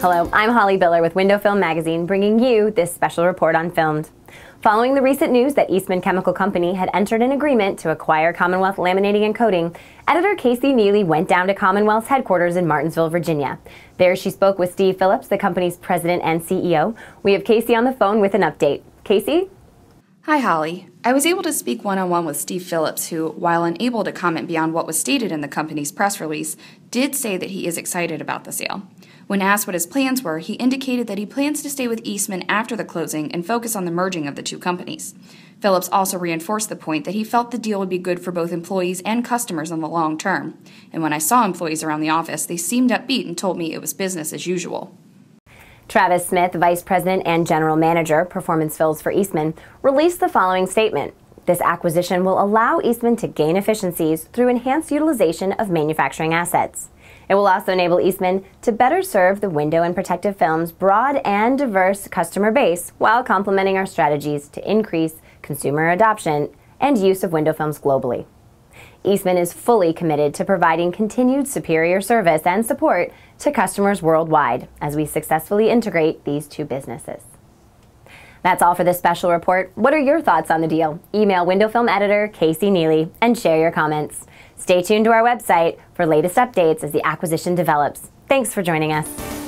Hello, I'm Holly Biller with Window Film Magazine, bringing you this special report on Filmed. Following the recent news that Eastman Chemical Company had entered an agreement to acquire Commonwealth Laminating and Coating, editor Casey Neeley went down to Commonwealth's headquarters in Martinsville, Virginia. There she spoke with Steve Phillips, the company's president and CEO. We have Casey on the phone with an update. Casey? Hi, Holly. I was able to speak one on one with Steve Phillips, who, while unable to comment beyond what was stated in the company's press release, did say that he is excited about the sale. When asked what his plans were, he indicated that he plans to stay with Eastman after the closing and focus on the merging of the two companies. Phillips also reinforced the point that he felt the deal would be good for both employees and customers in the long term. And when I saw employees around the office, they seemed upbeat and told me it was business as usual. Travis Smith, Vice President and General Manager, Performance Films for Eastman, released the following statement. This acquisition will allow Eastman to gain efficiencies through enhanced utilization of manufacturing assets. It will also enable Eastman to better serve the window and protective film's broad and diverse customer base while complementing our strategies to increase consumer adoption and use of window films globally. Eastman is fully committed to providing continued superior service and support to customers worldwide as we successfully integrate these two businesses. That's all for this special report. What are your thoughts on the deal? Email window film editor Casey Neeley and share your comments. Stay tuned to our website for latest updates as the acquisition develops. Thanks for joining us.